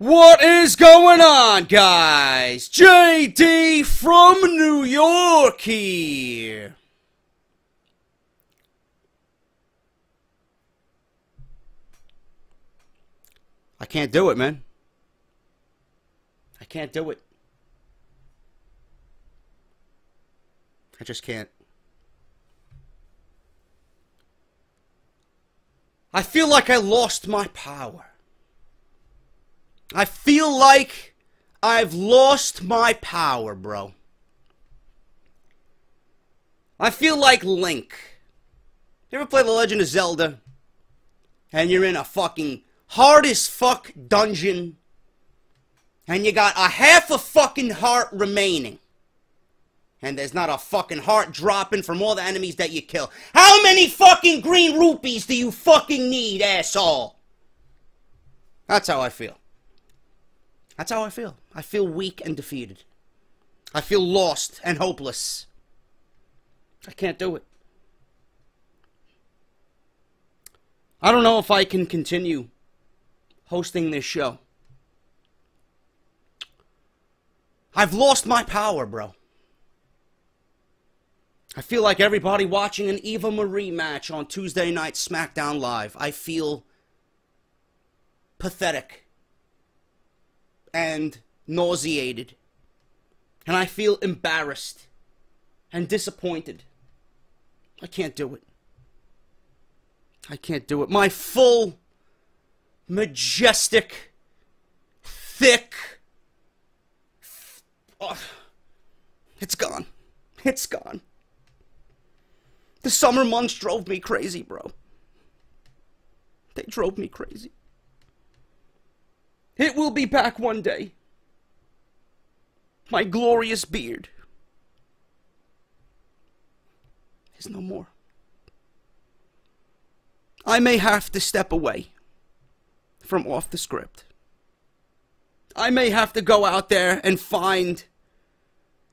What is going on, guys? JD from New York here. I can't do it, man. I can't do it. I just can't. I feel like I lost my power. I feel like I've lost my power, bro. I feel like Link. You ever play The Legend of Zelda? And you're in a fucking hard as fuck dungeon. And you got a half a fucking heart remaining. And there's not a fucking heart dropping from all the enemies that you kill. How many fucking green rupees do you fucking need, asshole? That's how I feel. That's how I feel. I feel weak and defeated. I feel lost and hopeless. I can't do it. I don't know if I can continue hosting this show. I've lost my power, bro. I feel like everybody watching an Eva Marie match on Tuesday night SmackDown Live. I feel pathetic and nauseated. And I feel embarrassed and disappointed. I can't do it. I can't do it. My full, majestic, thick. Oh, it's gone. It's gone. The summer months drove me crazy, bro. They drove me crazy. It will be back one day. My glorious beard is no more. I may have to step away from off the script. I may have to go out there and find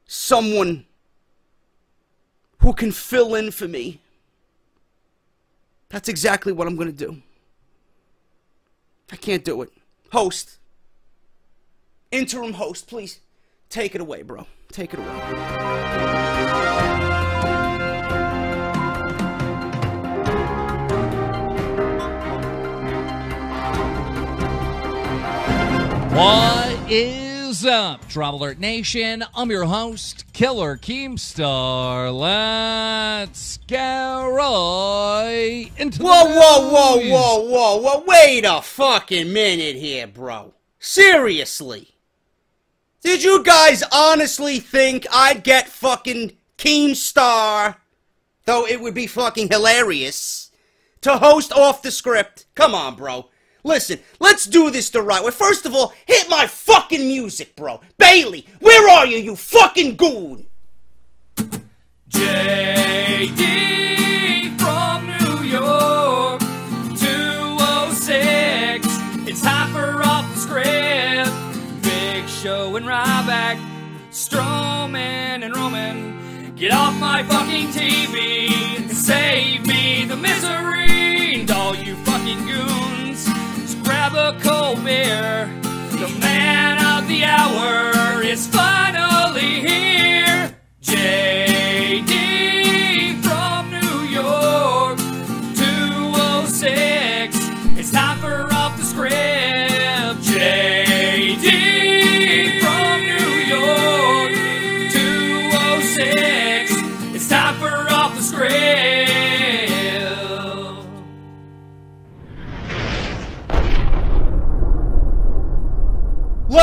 someone who can fill in for me. That's exactly what I'm going to do. I can't do it. Host. Interim host, please. Take it away, bro. Take it away. What is up, DramaAlert Nation? I'm your host, Killer Keemstar. Let's get right into Whoa, the whoa, whoa, whoa, whoa, whoa. Wait a fucking minute here, bro. Seriously. Did you guys honestly think I'd get fucking Keemstar, though it would be fucking hilarious, to host off the script? Come on, bro. Listen, let's do this the right way. First of all, hit my fucking music, bro. Bailey, where are you, you fucking goon? JD from New York, 206. It's for off the script. Big Show and Ryback, Strowman and Roman. Get off my fucking TV and save me the misery. The man of the hour is finally here. JD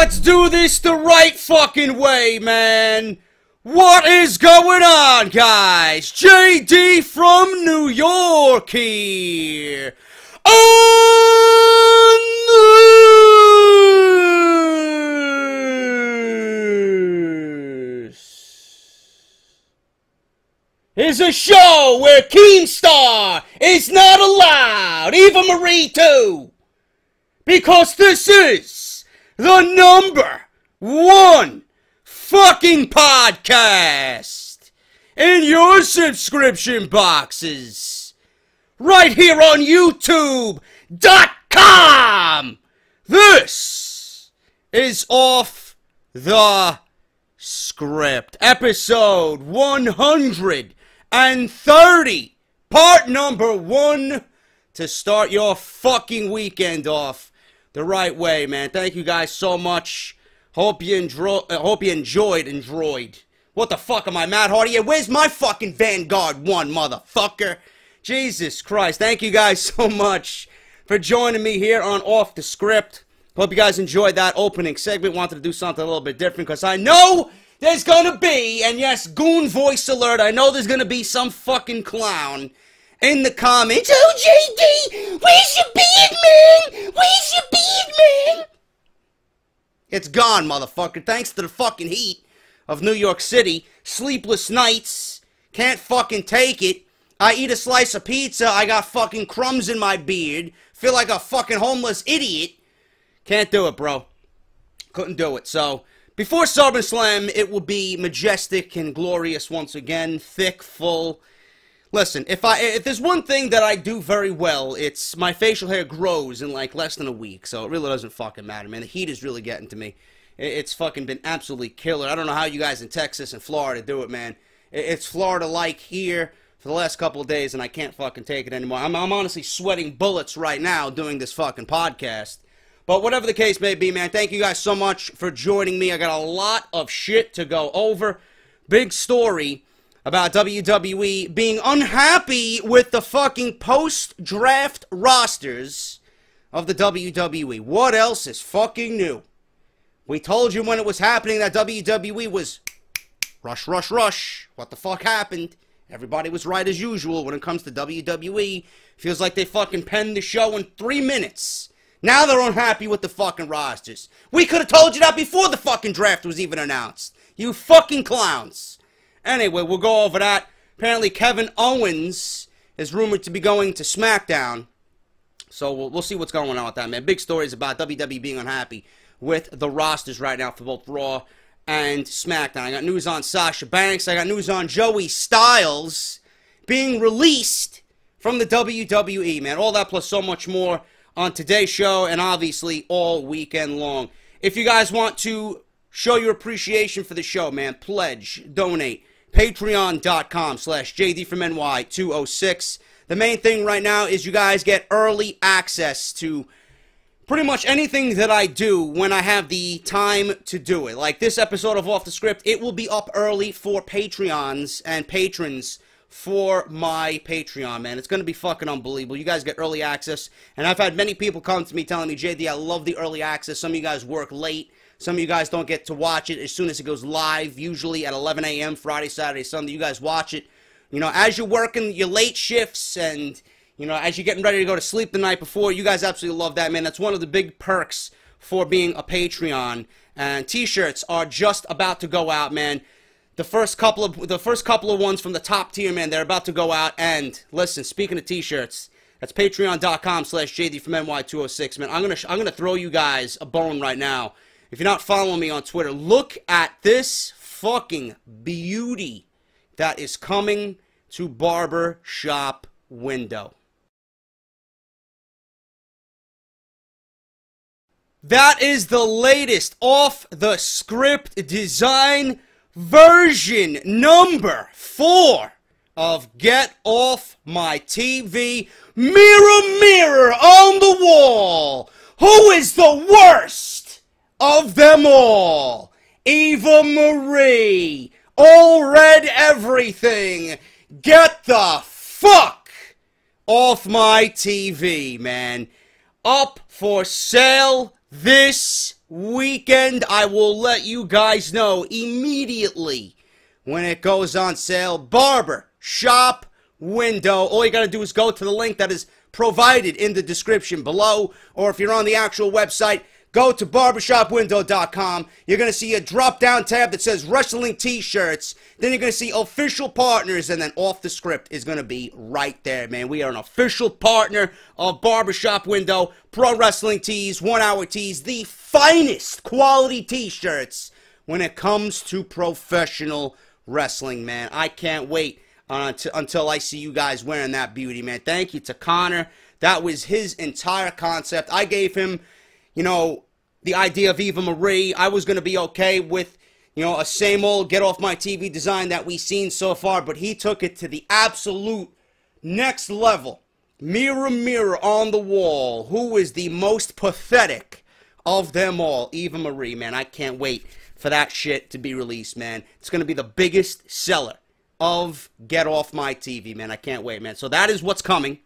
Let's do this the right fucking way, man. What is going on, guys? JD from New York here. Is a show where Keemstar is not allowed, Eva Marie too, because this is the number one fucking podcast in your subscription boxes right here on YouTube.com. This is off the script. Episode 130, part number one to start your fucking weekend off the right way, man. Thank you guys so much. Hope you enjoy. Uh, hope you enjoyed. Enjoyed. What the fuck am I, Matt Hardy? Where's my fucking Vanguard one, motherfucker? Jesus Christ! Thank you guys so much for joining me here on Off the Script. Hope you guys enjoyed that opening segment. Wanted to do something a little bit different because I know there's gonna be, and yes, goon voice alert. I know there's gonna be some fucking clown in the comments. Oh, JD, where's your beard, man? Where's your beard, man? It's gone, motherfucker. Thanks to the fucking heat of New York City. Sleepless nights. Can't fucking take it. I eat a slice of pizza. I got fucking crumbs in my beard. Feel like a fucking homeless idiot. Can't do it, bro. Couldn't do it. So, before SummerSlam, it will be majestic and glorious once again. Thick, full Listen, if I if there's one thing that I do very well, it's my facial hair grows in like less than a week, so it really doesn't fucking matter, man. The heat is really getting to me. It's fucking been absolutely killer. I don't know how you guys in Texas and Florida do it, man. It's Florida-like here for the last couple of days, and I can't fucking take it anymore. I'm, I'm honestly sweating bullets right now doing this fucking podcast. But whatever the case may be, man, thank you guys so much for joining me. I got a lot of shit to go over. Big story about WWE being unhappy with the fucking post draft rosters of the WWE. What else is fucking new? We told you when it was happening that WWE was rush, rush, rush. What the fuck happened? Everybody was right as usual when it comes to WWE. Feels like they fucking penned the show in three minutes. Now they're unhappy with the fucking rosters. We could have told you that before the fucking draft was even announced. You fucking clowns. Anyway, we'll go over that. Apparently, Kevin Owens is rumored to be going to SmackDown. So we'll, we'll see what's going on with that, man. Big stories about WWE being unhappy with the rosters right now for both Raw and SmackDown. I got news on Sasha Banks. I got news on Joey Styles being released from the WWE, man. All that plus so much more on today's show and obviously all weekend long. If you guys want to show your appreciation for the show, man, pledge, donate patreon.com slash JD from NY206. The main thing right now is you guys get early access to pretty much anything that I do when I have the time to do it. Like this episode of Off the Script, it will be up early for Patreons and patrons for my Patreon, man. It's going to be fucking unbelievable. You guys get early access, and I've had many people come to me telling me, JD, I love the early access. Some of you guys work late. Some of you guys don't get to watch it as soon as it goes live, usually at 11 a.m. Friday, Saturday, Sunday. You guys watch it. You know, as you're working your late shifts and, you know, as you're getting ready to go to sleep the night before, you guys absolutely love that, man. That's one of the big perks for being a Patreon. And t-shirts are just about to go out, man. The first couple of the first couple of ones from the top tier, man, they're about to go out. And listen, speaking of t-shirts, that's patreon.com slash JD from NY206, man. I'm gonna I'm gonna throw you guys a bone right now if you're not following me on Twitter, look at this fucking beauty that is coming to Barber Shop Window. That is the latest off the script design version number four of Get Off My TV. Mirror, mirror on the wall. Who is the worst? Of them all. Eva Marie. All red everything. Get the fuck off my TV, man. Up for sale this weekend. I will let you guys know immediately when it goes on sale. Barber shop window. All you got to do is go to the link that is provided in the description below, or if you're on the actual website, Go to barbershopwindow.com. You're going to see a drop down tab that says wrestling t shirts. Then you're going to see official partners, and then off the script is going to be right there, man. We are an official partner of Barbershop Window, Pro Wrestling Tees, One Hour Tees, the finest quality t shirts when it comes to professional wrestling, man. I can't wait uh, until I see you guys wearing that beauty, man. Thank you to Connor. That was his entire concept. I gave him you know, the idea of Eva Marie. I was going to be okay with, you know, a same old get off my TV design that we've seen so far, but he took it to the absolute next level. Mirror, mirror on the wall, who is the most pathetic of them all? Eva Marie, man. I can't wait for that shit to be released, man. It's going to be the biggest seller of Get Off My TV, man. I can't wait, man. So that is what's coming.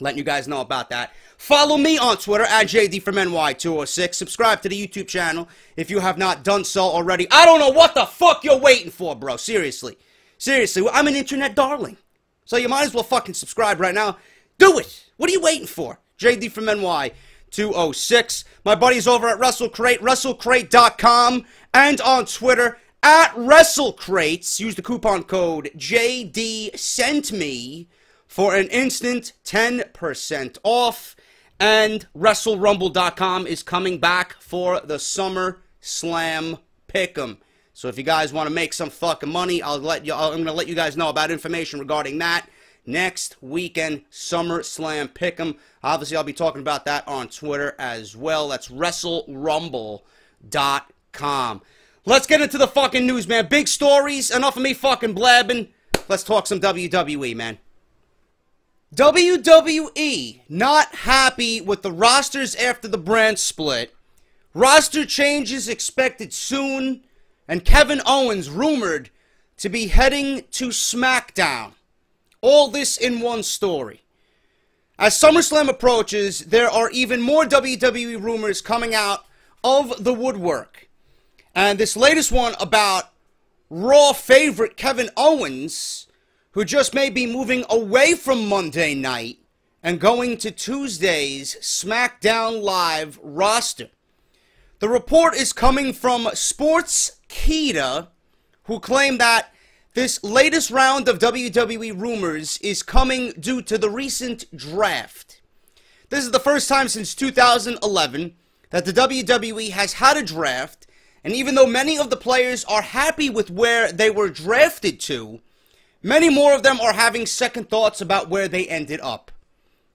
Letting you guys know about that. Follow me on Twitter at JD from NY206. Subscribe to the YouTube channel if you have not done so already. I don't know what the fuck you're waiting for, bro. Seriously. Seriously. I'm an internet darling. So you might as well fucking subscribe right now. Do it. What are you waiting for? JD from NY206. My buddy's over at WrestleCrate, WrestleCrate.com, and on Twitter at WrestleCrates. Use the coupon code JD sent me for an instant 10% off. And WrestleRumble.com is coming back for the Summer Slam Pick'em. So if you guys want to make some fucking money, I'll let you. I'm gonna let you guys know about information regarding that next weekend. Summer Slam Pick'em. Obviously, I'll be talking about that on Twitter as well. That's WrestleRumble.com. Let's get into the fucking news, man. Big stories. Enough of me fucking blabbing. Let's talk some WWE, man. WWE not happy with the rosters after the brand split. Roster changes expected soon. And Kevin Owens rumored to be heading to SmackDown. All this in one story. As SummerSlam approaches, there are even more WWE rumors coming out of the woodwork. And this latest one about Raw favorite Kevin Owens, who just may be moving away from Monday night and going to Tuesday's SmackDown Live roster. The report is coming from Sports Sportskeeda, who claim that this latest round of WWE rumors is coming due to the recent draft. This is the first time since 2011 that the WWE has had a draft, and even though many of the players are happy with where they were drafted to, many more of them are having second thoughts about where they ended up.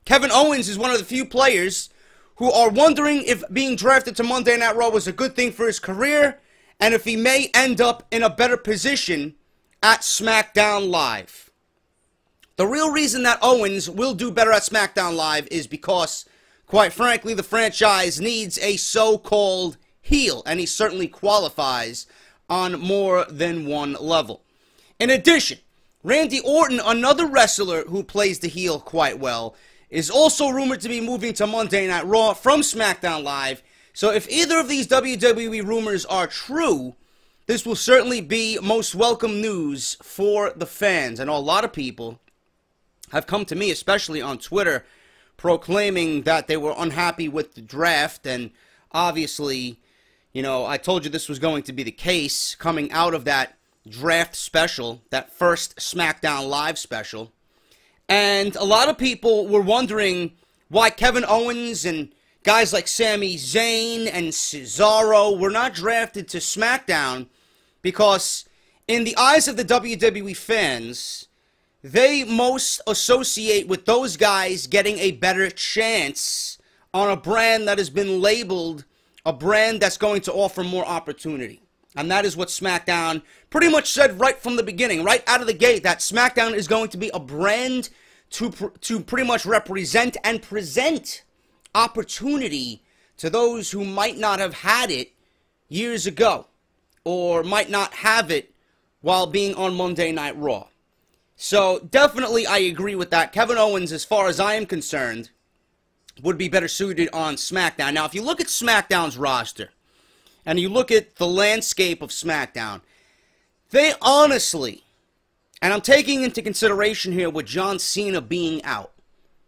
Kevin Owens is one of the few players who are wondering if being drafted to Monday Night Raw was a good thing for his career and if he may end up in a better position at SmackDown Live. The real reason that Owens will do better at SmackDown Live is because, quite frankly, the franchise needs a so called heel, and he certainly qualifies on more than one level. In addition, Randy Orton, another wrestler who plays the heel quite well, is also rumored to be moving to Monday Night Raw from SmackDown Live. So if either of these WWE rumors are true, this will certainly be most welcome news for the fans. I know a lot of people have come to me, especially on Twitter, proclaiming that they were unhappy with the draft. And obviously, you know, I told you this was going to be the case coming out of that draft special, that first SmackDown Live special. And a lot of people were wondering why Kevin Owens and guys like Sami Zayn and Cesaro were not drafted to SmackDown because, in the eyes of the WWE fans, they most associate with those guys getting a better chance on a brand that has been labeled a brand that's going to offer more opportunity. And that is what SmackDown pretty much said right from the beginning, right out of the gate, that SmackDown is going to be a brand to, to pretty much represent and present opportunity to those who might not have had it years ago or might not have it while being on Monday Night Raw. So definitely I agree with that. Kevin Owens, as far as I am concerned, would be better suited on SmackDown. Now, if you look at SmackDown's roster, and you look at the landscape of SmackDown, they honestly, and I'm taking into consideration here with John Cena being out,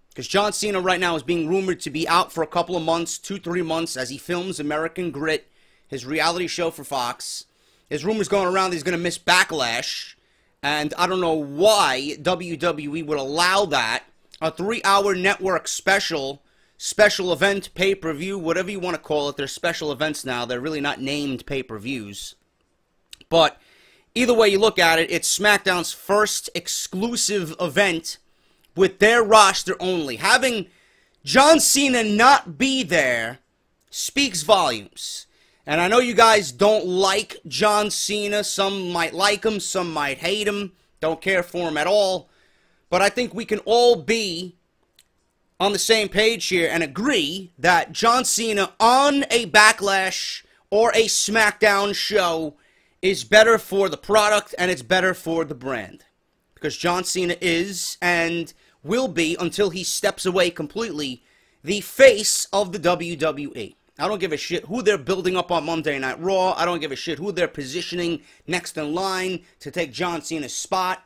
because John Cena right now is being rumored to be out for a couple of months, two, three months, as he films American Grit, his reality show for Fox. There's rumors going around that he's going to miss Backlash, and I don't know why WWE would allow that. A three hour network special special event, pay per view, whatever you want to call it. They're special events now. They're really not named pay per views. But either way you look at it, it's SmackDown's first exclusive event with their roster only. Having John Cena not be there speaks volumes. And I know you guys don't like John Cena. Some might like him, some might hate him, don't care for him at all. But I think we can all be on the same page here and agree that John Cena on a Backlash or a SmackDown show is better for the product and it's better for the brand. Because John Cena is and will be until he steps away completely the face of the WWE. I don't give a shit who they're building up on Monday Night Raw. I don't give a shit who they're positioning next in line to take John Cena's spot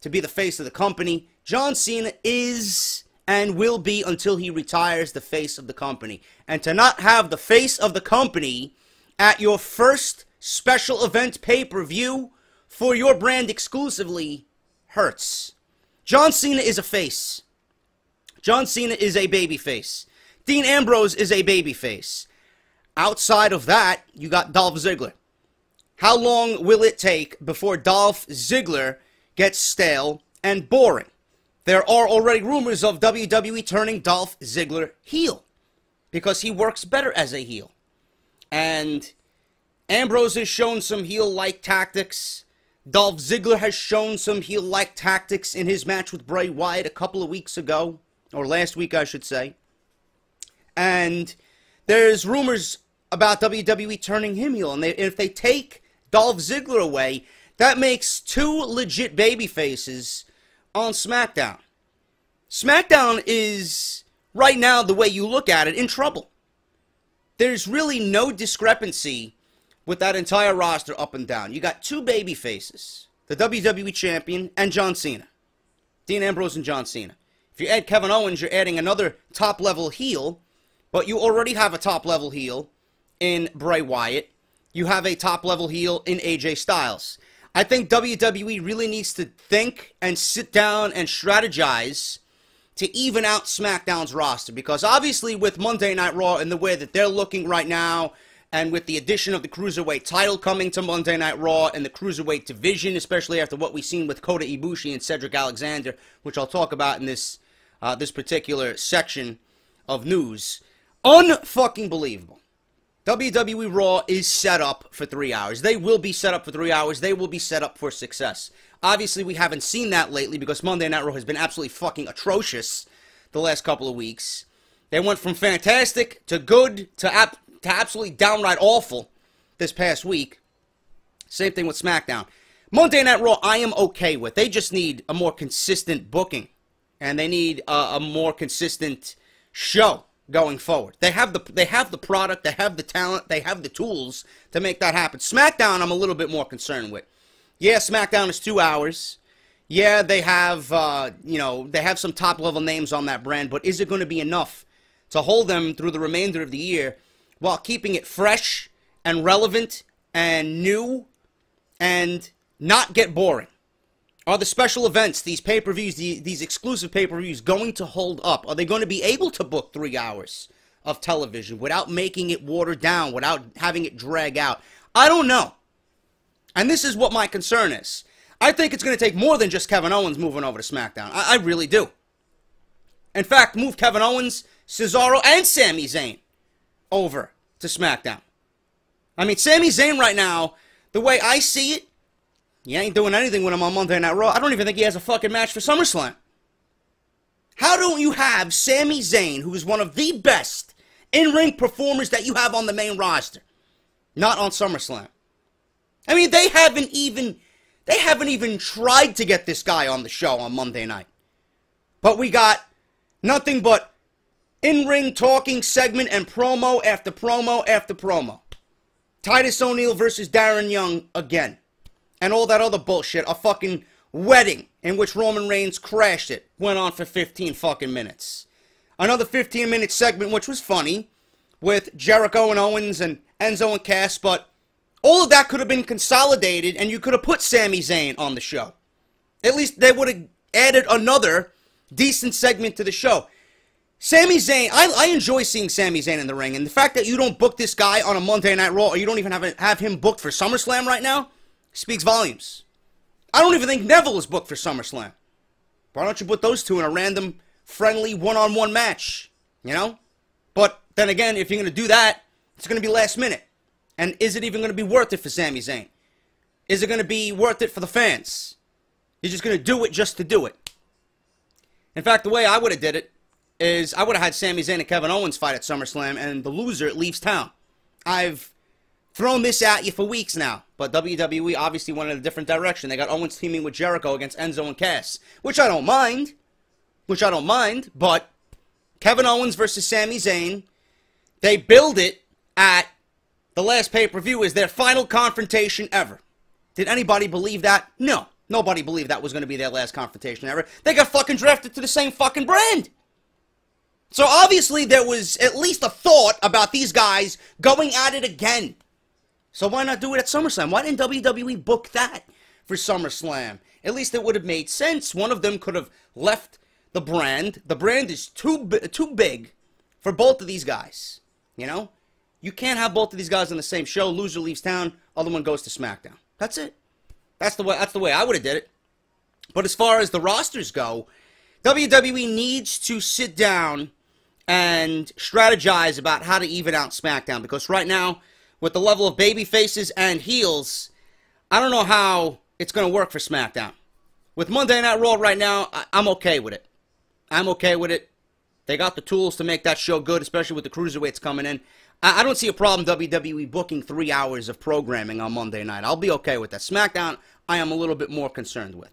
to be the face of the company. John Cena is and will be until he retires the face of the company. And to not have the face of the company at your first special event pay per view for your brand exclusively hurts. John Cena is a face. John Cena is a baby face. Dean Ambrose is a baby face. Outside of that, you got Dolph Ziggler. How long will it take before Dolph Ziggler gets stale and boring? There are already rumors of WWE turning Dolph Ziggler heel because he works better as a heel. And Ambrose has shown some heel like tactics. Dolph Ziggler has shown some heel like tactics in his match with Bray Wyatt a couple of weeks ago, or last week, I should say. And there's rumors about WWE turning him heel. And they, if they take Dolph Ziggler away, that makes two legit baby faces on SmackDown. SmackDown is, right now, the way you look at it, in trouble. There's really no discrepancy with that entire roster up and down. You got two baby faces, the WWE champion and John Cena. Dean Ambrose and John Cena. If you add Kevin Owens, you're adding another top level heel, but you already have a top level heel in Bray Wyatt. You have a top level heel in AJ Styles. I think WWE really needs to think and sit down and strategize to even out SmackDown's roster because obviously with Monday Night Raw and the way that they're looking right now and with the addition of the Cruiserweight title coming to Monday Night Raw and the Cruiserweight division, especially after what we've seen with Kota Ibushi and Cedric Alexander, which I'll talk about in this uh, this particular section of news, unfucking believable. WWE Raw is set up for three hours. They will be set up for three hours. They will be set up for success. Obviously, we haven't seen that lately because Monday Night Raw has been absolutely fucking atrocious the last couple of weeks. They went from fantastic to good to, to absolutely downright awful this past week. Same thing with SmackDown. Monday Night Raw, I am okay with. They just need a more consistent booking, and they need a more consistent show going forward. They have the they have the product, they have the talent, they have the tools to make that happen. SmackDown, I'm a little bit more concerned with. Yeah, SmackDown is two hours. Yeah, they have uh, you know they have some top level names on that brand, but is it going to be enough to hold them through the remainder of the year while keeping it fresh and relevant and new and not get boring? Are the special events, these pay per views, the, these exclusive pay per views, going to hold up? Are they going to be able to book three hours of television without making it watered down, without having it drag out? I don't know. And this is what my concern is. I think it's going to take more than just Kevin Owens moving over to SmackDown. I, I really do. In fact, move Kevin Owens, Cesaro, and Sami Zayn over to SmackDown. I mean, Sami Zayn right now, the way I see it, he ain't doing anything with him on Monday Night Raw. I don't even think he has a fucking match for SummerSlam. How don't you have Sami Zayn, who is one of the best in-ring performers that you have on the main roster, not on SummerSlam? I mean, they haven't even they haven't even tried to get this guy on the show on Monday night. But we got nothing but in-ring talking segment and promo after promo after promo. Titus O'Neil versus Darren Young again and all that other bullshit. A fucking wedding in which Roman Reigns crashed it. Went on for 15 fucking minutes. Another 15 minute segment, which was funny, with Jericho and Owens and Enzo and Cass, but all of that could have been consolidated and you could have put Sami Zayn on the show. At least they would have added another decent segment to the show. Sami Zayn, I, I enjoy seeing Sami Zayn in the ring, and the fact that you don't book this guy on a Monday Night Raw, or you don't even have, have him booked for SummerSlam right now, speaks volumes. I don't even think Neville is booked for SummerSlam. Why don't you put those two in a random, friendly, one on one match? You know? But Then again, if you're going to do that, it's going to be last minute. And is it even going to be worth it for Sami Zayn? Is it going to be worth it for the fans? You're just going to do it just to do it. In fact, the way I would have did it is I would have had Sami Zayn and Kevin Owens fight at SummerSlam, and the loser leaves town. I've thrown this at you for weeks now, but WWE obviously went in a different direction. They got Owens teaming with Jericho against Enzo and Cass, which I don't mind. Which I don't mind, but Kevin Owens versus Sami Zayn, they build it at the last pay per view as their final confrontation ever. Did anybody believe that? No. Nobody believed that was going to be their last confrontation ever. They got fucking drafted to the same fucking brand. So obviously there was at least a thought about these guys going at it again. So why not do it at SummerSlam? Why didn't WWE book that for SummerSlam? At least it would have made sense. One of them could have left the brand. The brand is too too big for both of these guys. You know, you can't have both of these guys on the same show. Loser leaves town. Other one goes to SmackDown. That's it. That's the way. That's the way I would have did it. But as far as the rosters go, WWE needs to sit down and strategize about how to even out SmackDown because right now, with the level of baby faces and heels, I don't know how it's going to work for SmackDown. With Monday Night Raw right now, I- I'm okay with it. I'm okay with it. They got the tools to make that show good, especially with the cruiserweights coming in. I, I don't see a problem WWE booking three hours of programming on Monday night. I'll be okay with that. SmackDown, I am a little bit more concerned with.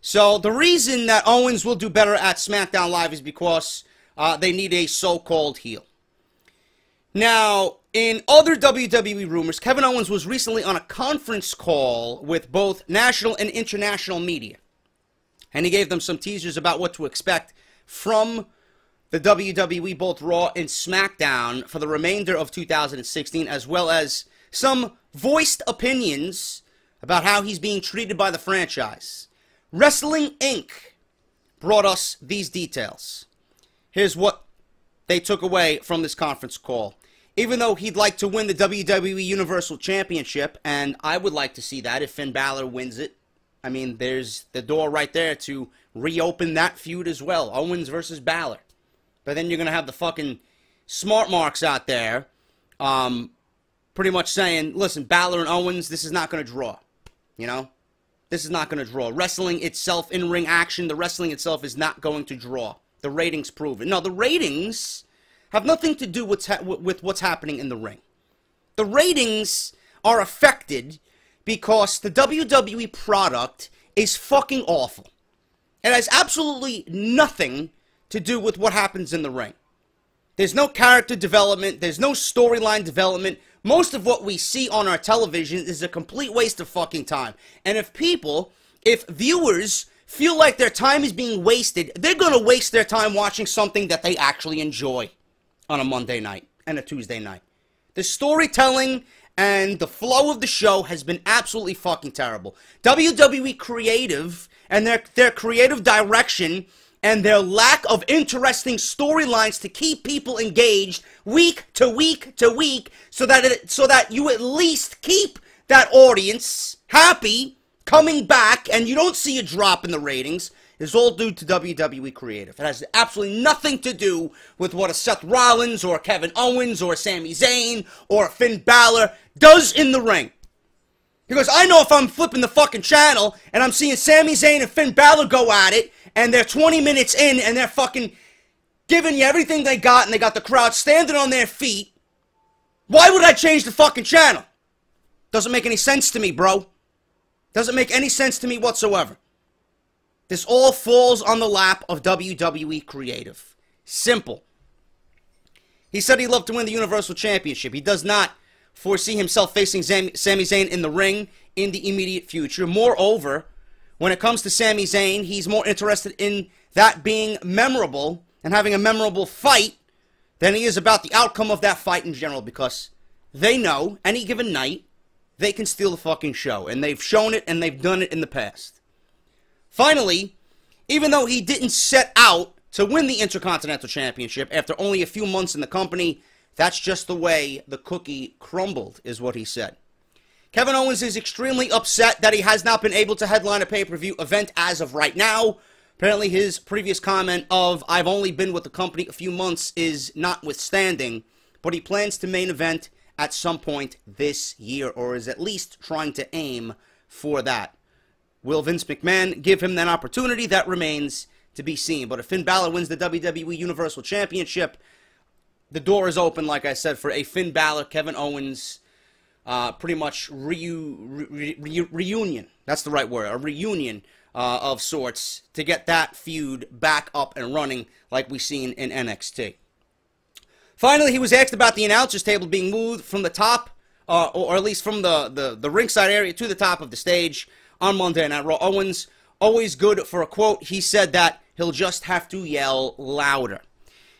So the reason that Owens will do better at SmackDown Live is because uh, they need a so-called heel. Now, in other WWE rumors, Kevin Owens was recently on a conference call with both national and international media. And he gave them some teasers about what to expect from the WWE, both Raw and SmackDown, for the remainder of 2016, as well as some voiced opinions about how he's being treated by the franchise. Wrestling Inc. brought us these details. Here's what they took away from this conference call. Even though he'd like to win the WWE Universal Championship, and I would like to see that if Finn Balor wins it, I mean, there's the door right there to reopen that feud as well Owens versus Balor. But then you're going to have the fucking smart marks out there um, pretty much saying, listen, Balor and Owens, this is not going to draw. You know? This is not going to draw. Wrestling itself, in ring action, the wrestling itself is not going to draw. The ratings prove it. No, the ratings have nothing to do with, with what's happening in the ring. The ratings are affected because the WWE product is fucking awful. It has absolutely nothing to do with what happens in the ring. There's no character development, there's no storyline development. Most of what we see on our television is a complete waste of fucking time. And if people, if viewers feel like their time is being wasted, they're going to waste their time watching something that they actually enjoy on a Monday night and a Tuesday night. The storytelling and the flow of the show has been absolutely fucking terrible. WWE creative and their their creative direction and their lack of interesting storylines to keep people engaged week to week to week so that it, so that you at least keep that audience happy coming back and you don't see a drop in the ratings is all due to WWE creative. It has absolutely nothing to do with what a Seth Rollins or Kevin Owens or Sami Zayn or Finn Balor does in the ring. Because I know if I'm flipping the fucking channel and I'm seeing Sami Zayn and Finn Balor go at it and they're 20 minutes in and they're fucking giving you everything they got and they got the crowd standing on their feet, why would I change the fucking channel? Doesn't make any sense to me, bro. Doesn't make any sense to me whatsoever. This all falls on the lap of WWE Creative. Simple. He said he'd love to win the Universal Championship. He does not foresee himself facing Sami Zayn in the ring in the immediate future. Moreover, when it comes to Sami Zayn, he's more interested in that being memorable and having a memorable fight than he is about the outcome of that fight in general because they know any given night they can steal the fucking show. And they've shown it and they've done it in the past. Finally, even though he didn't set out to win the Intercontinental Championship after only a few months in the company, that's just the way the cookie crumbled, is what he said. Kevin Owens is extremely upset that he has not been able to headline a pay per view event as of right now. Apparently, his previous comment of, I've only been with the company a few months, is notwithstanding, but he plans to main event at some point this year, or is at least trying to aim for that. Will Vince McMahon give him that opportunity? That remains to be seen. But if Finn Balor wins the WWE Universal Championship, the door is open, like I said, for a Finn Balor, Kevin Owens, uh, pretty much reu- re- re- reunion. That's the right word. A reunion uh, of sorts to get that feud back up and running like we've seen in NXT. Finally, he was asked about the announcers table being moved from the top, uh, or, at least from the, the, the ringside area to the top of the stage on Monday Night Raw. Owens, always good for a quote. He said that he'll just have to yell louder.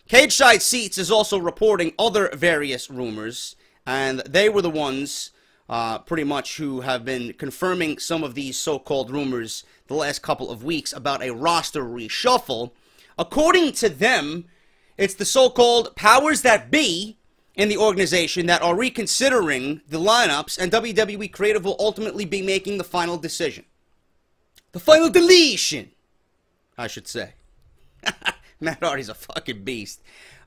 Cage Side Seats is also reporting other various rumors, and they were the ones uh, pretty much who have been confirming some of these so called rumors the last couple of weeks about a roster reshuffle. According to them, it's the so called powers that be in the organization that are reconsidering the lineups, and WWE Creative will ultimately be making the final decision. The final deletion, I should say. Matt Hardy's a fucking beast.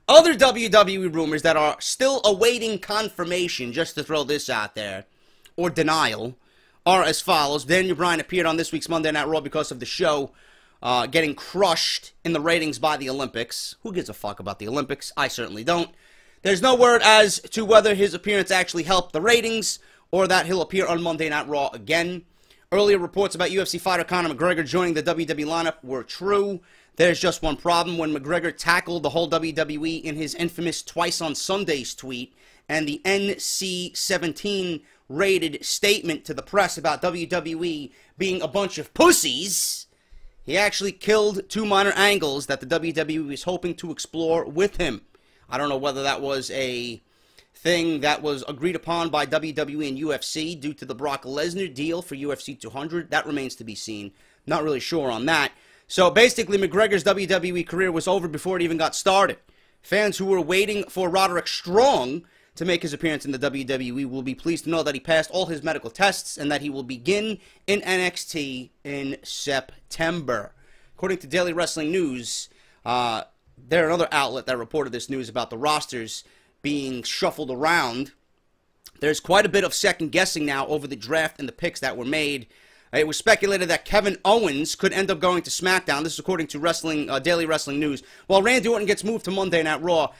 Other WWE rumors that are still awaiting confirmation, just to throw this out there, or denial, are as follows. Daniel Bryan appeared on this week's Monday Night Raw because of the show uh, getting crushed in the ratings by the Olympics. Who gives a fuck about the Olympics? I certainly don't. There's no word as to whether his appearance actually helped the ratings or that he'll appear on Monday Night Raw again. Earlier reports about UFC fighter Conor McGregor joining the WWE lineup were true. There's just one problem. When McGregor tackled the whole WWE in his infamous Twice on Sundays tweet and the NC 17 rated statement to the press about WWE being a bunch of pussies, he actually killed two minor angles that the WWE was hoping to explore with him. I don't know whether that was a thing that was agreed upon by WWE and UFC due to the Brock Lesnar deal for UFC 200. That remains to be seen. Not really sure on that. So basically, McGregor's WWE career was over before it even got started. Fans who were waiting for Roderick Strong to make his appearance in the WWE will be pleased to know that he passed all his medical tests and that he will begin in NXT in September. According to Daily Wrestling News, uh, they're another outlet that reported this news about the rosters being shuffled around. There's quite a bit of second guessing now over the draft and the picks that were made. It was speculated that Kevin Owens could end up going to SmackDown. This is according to Wrestling uh, Daily Wrestling News. While Randy Orton gets moved to Monday Night Raw,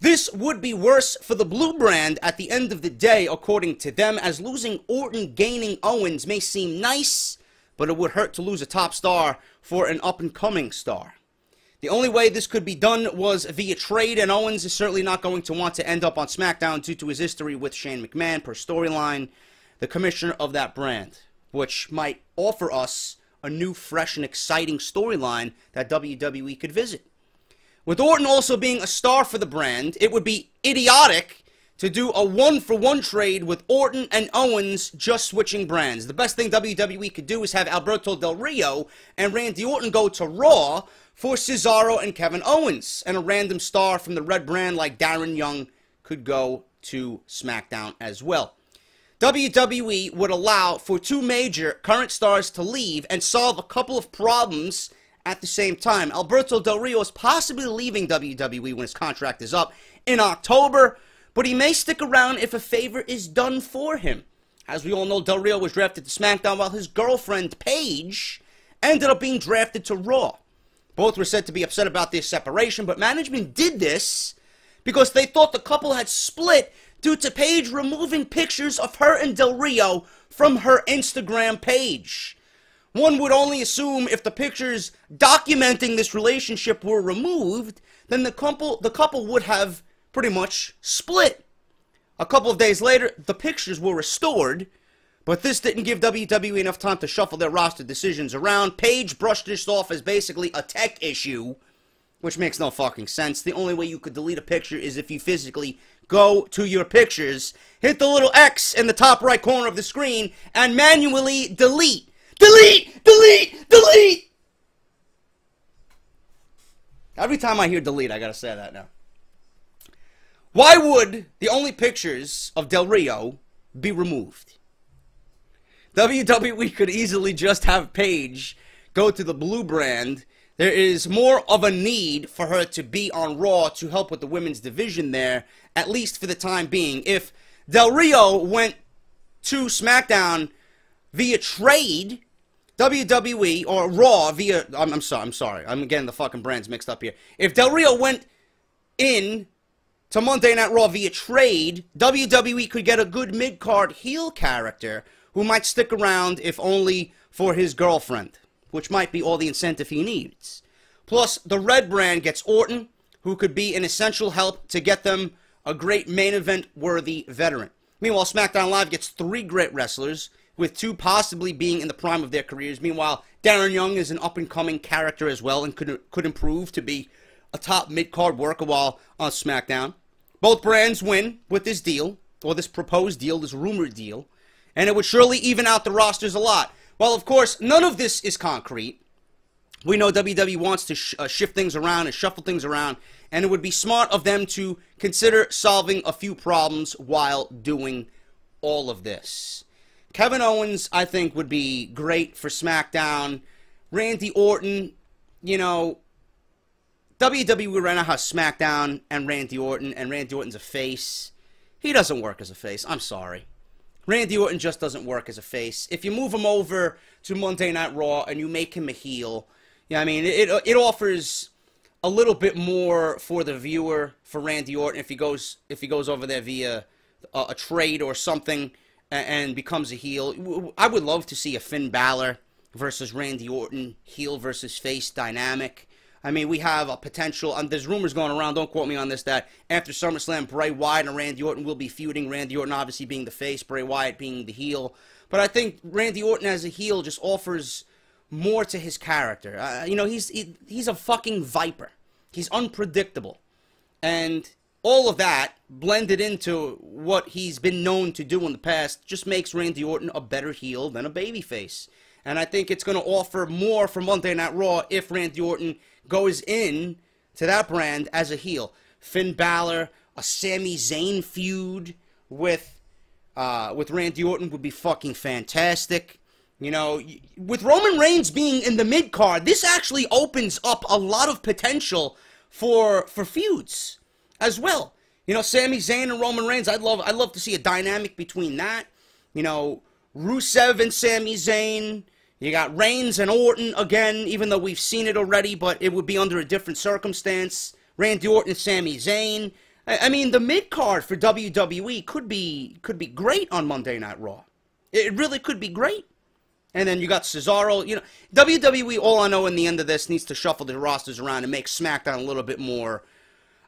this would be worse for the Blue brand at the end of the day, according to them, as losing Orton gaining Owens may seem nice, but it would hurt to lose a top star for an up and coming star. The only way this could be done was via trade, and Owens is certainly not going to want to end up on SmackDown due to his history with Shane McMahon per storyline, the commissioner of that brand, which might offer us a new, fresh, and exciting storyline that WWE could visit. With Orton also being a star for the brand, it would be idiotic to do a one for one trade with Orton and Owens just switching brands. The best thing WWE could do is have Alberto Del Rio and Randy Orton go to Raw for Cesaro and Kevin Owens, and a random star from the red brand like Darren Young could go to SmackDown as well. WWE would allow for two major current stars to leave and solve a couple of problems at the same time. Alberto Del Rio is possibly leaving WWE when his contract is up in October, but he may stick around if a favor is done for him. As we all know, Del Rio was drafted to SmackDown while his girlfriend, Paige, ended up being drafted to Raw. Both were said to be upset about this separation, but management did this because they thought the couple had split due to Paige removing pictures of her and Del Rio from her Instagram page. One would only assume if the pictures documenting this relationship were removed, then the couple the couple would have pretty much split. A couple of days later, the pictures were restored, but this didn't give WWE enough time to shuffle their roster decisions around. Paige brushed this off as basically a tech issue, which makes no fucking sense. The only way you could delete a picture is if you physically go to your pictures, hit the little X in the top right corner of the screen, and manually delete. Delete! Delete! Delete! Every time I hear delete, I gotta say that now. Why would the only pictures of Del Rio be removed? WWE could easily just have Paige go to the blue brand, there is more of a need for her to be on Raw to help with the women's division there, at least for the time being. If Del Rio went to SmackDown via trade, WWE or Raw via I'm, I'm sorry, I'm sorry. I'm getting the fucking brands mixed up here. If Del Rio went in to Monday Night Raw via trade, WWE could get a good mid-card heel character who might stick around if only for his girlfriend, which might be all the incentive he needs. Plus, the Red brand gets Orton, who could be an essential help to get them a great main event worthy veteran. Meanwhile, SmackDown Live gets three great wrestlers, with two possibly being in the prime of their careers. Meanwhile, Darren Young is an up and coming character as well and could, could improve to be a top mid card worker while on SmackDown. Both brands win with this deal, or this proposed deal, this rumored deal, and it would surely even out the rosters a lot. Well, of course, none of this is concrete. We know WWE wants to sh- uh, shift things around and shuffle things around, and it would be smart of them to consider solving a few problems while doing all of this. Kevin Owens, I think, would be great for SmackDown. Randy Orton, you know, WWE right now has SmackDown and Randy Orton, and Randy Orton's a face. He doesn't work as a face. I'm sorry. Randy Orton just doesn't work as a face. If you move him over to Monday Night Raw and you make him a heel, yeah, I mean, it, it offers a little bit more for the viewer for Randy Orton if he goes if he goes over there via a, a trade or something and, and, becomes a heel. I would love to see a Finn Balor versus Randy Orton heel versus face dynamic. I mean, we have a potential. and there's rumors going around. Don't quote me on this. That after SummerSlam, Bray Wyatt and Randy Orton will be feuding. Randy Orton obviously being the face, Bray Wyatt being the heel. But I think Randy Orton as a heel just offers more to his character. Uh, you know, he's he, he's a fucking viper. He's unpredictable, and all of that blended into what he's been known to do in the past just makes Randy Orton a better heel than a babyface. And I think it's going to offer more for Monday Night Raw if Randy Orton goes in to that brand as a heel. Finn Balor, a Sami Zayn feud with uh, with Randy Orton would be fucking fantastic. You know, with Roman Reigns being in the mid card, this actually opens up a lot of potential for for feuds as well. You know, Sami Zayn and Roman Reigns, I'd love I'd love to see a dynamic between that. You know, Rusev and Sami Zayn. You got Reigns and Orton again, even though we've seen it already, but it would be under a different circumstance. Randy Orton and Sami Zayn. I, I mean, the mid card for WWE could be could be great on Monday Night Raw. It really could be great. And then you got Cesaro. You know, WWE. All I know in the end of this needs to shuffle the rosters around and make SmackDown a little bit more,